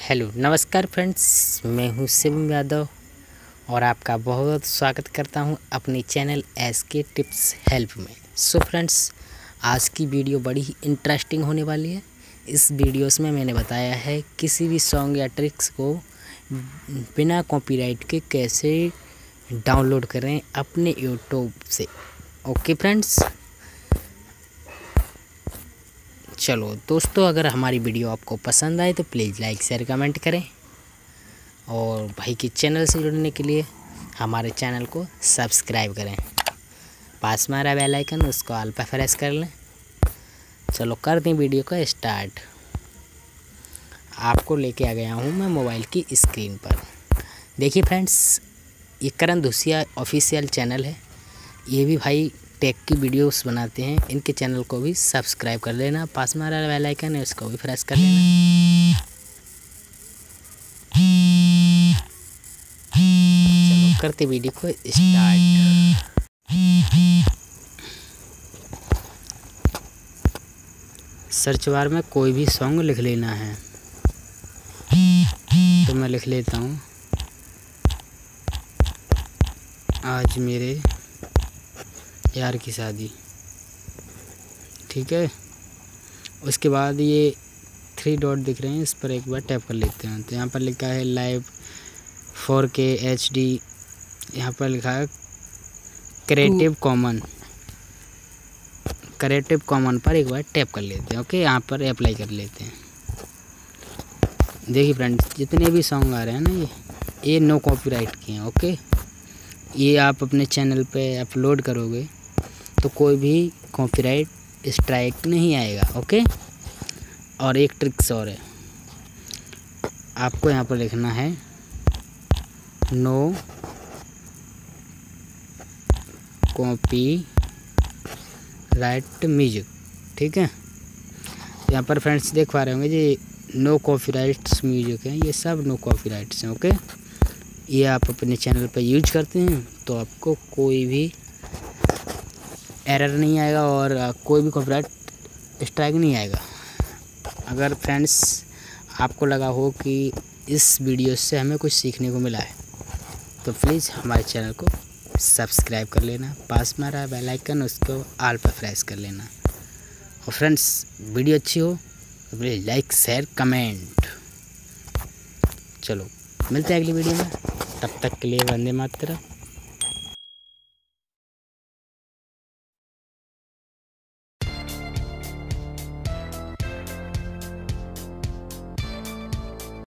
Hello, नमस्कार friends, मैं हूँ शिवम यादव और आपका बहुत स्वागत करता हूँ अपने channel S K tips help में। सो so फ्रेंड्स, आज की वीडियो बड़ी ही इंटरेस्टिंग होने वाली है। इस वीडियोस में मैंने बताया है किसी भी सॉन्ग या ट्रिक्स को बिना कॉपीराइट के कैसे डाउनलोड करें अपने यूट्यूब से। Okay friends? चलो दोस्तों, अगर हमारी वीडियो आपको पसंद आए तो प्लीज़ लाइक शेयर कमेंट करें। और भाई के चैनल से जुड़ने के लिए हमारे चैनल को सब्सक्राइब करें। पास में रहा बेल आइकन, उसको ऑल पर कर लें। चलो कर दें वीडियो का स्टार्ट। आपको लेके आ गया हूँ मैं मोबाइल की स्क्रीन पर। देखिए फ्रेंड्स, ये करण धुसिया ऑफिशियल चैनल है। ये भी भाई टेक की वीडियोस बनाते हैं, इनके चैनल को भी सब्सक्राइब कर लेना, पास में आ रहा आइकन है उसको भी प्रेस कर लेना। चलो, करते वीडियो को स्टार्ट सर्च बार में कोई भी सॉन्ग लिख लेना है। तो मैं लिख लेता हूँ। आज मेरे यार की शादी। ठीक है? उसके बाद ये थ्री डॉट दिख रहे हैं, इस पर एक बार टैप कर लेते हैं। तो यहाँ पर लिखा है live four K H D यहाँ पर लिखा है क्रिएटिव कॉमन क्रिएटिव कॉमन पर एक बार टैप कर लेते हैं ओके यहाँ पर अप्लाई कर लेते हैं। देखिए फ्रेंड्स जितने भी सॉन्ग आ रहे हैं ना ये ये नो कॉपीराइट के हैं ओके ये आप अपने चैनल पे अपलोड करोगे तो कोई भी कॉपीराइट स्ट्राइक नहीं आएगा ओके और एक ट्रिक्स और है। आपको यहाँ पर लिखना है नो कॉपी राइट म्यूज़िक ठीक है? यहाँ पर फ्रेंड्स देख पा रहे होंगे जी नो कॉपी कॉपीराइट्स म्यूज़िक हैं, ये सब नो कॉपीराइट्स हैं ओके ये आप अपने चैनल पर यूज़ करते हैं तो आपको कोई भी एरर नहीं आएगा और कोई भी कॉपीराइट स्ट्राइक नहीं आएगा। अगर फ्रेंड्स, आपको लगा हो कि इस वीडियो से हमें कुछ सीखने को मिला है तो प्लीज़ हमारे चैनल को सब्सक्राइब कर लेना, पास में रहा बेल आइकन, उसको आल पर प्रेस कर लेना। और फ्रेंड्स, वीडियो अच्छी हो तो प्लीज़ लाइक, शेयर, कमेंट। चलो, मिलते हैं अगली वीडियो में, तब तक के लिए वंदे मातरम।